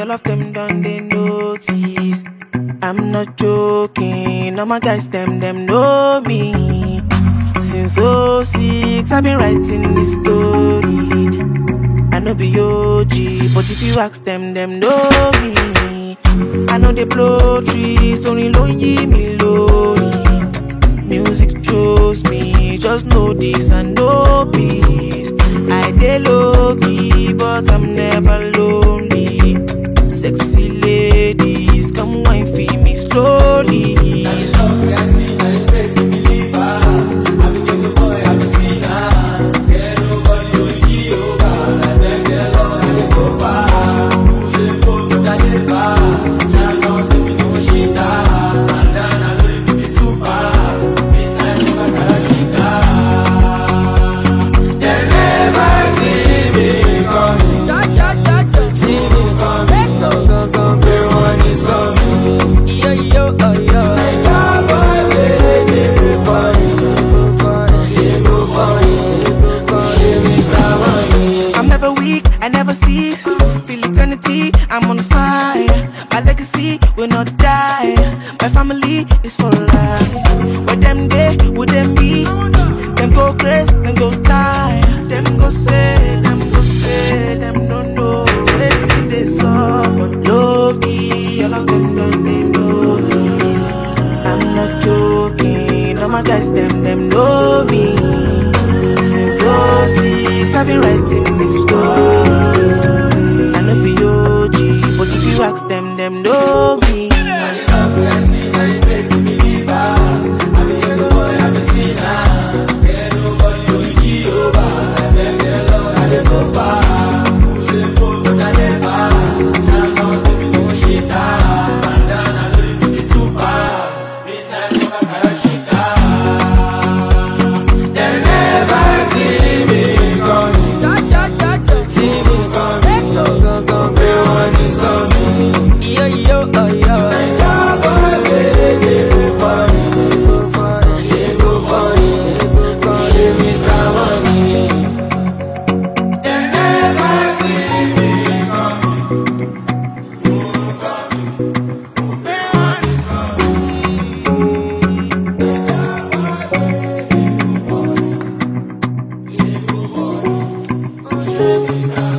of them done they notice. I'm not joking, all my guys them them know me. Since 06, I've been writing this story. I know be OG, but if you ask them, them know me. I know they blow trees, only lonely me lonely. Music chose me, just know this and know peace. I dey low key, but I'm never lonely. Never I never cease. Till eternity, I'm on fire. My legacy will not die. My family is for life. Where them day, would them be? Them go crazy, them go die. Them go say, them go say, them don't know. It's in this song. Low all of them don't notice. I'm not joking, all my guys, them, them know me. Since 06, I've been writing this ask them, them no Please.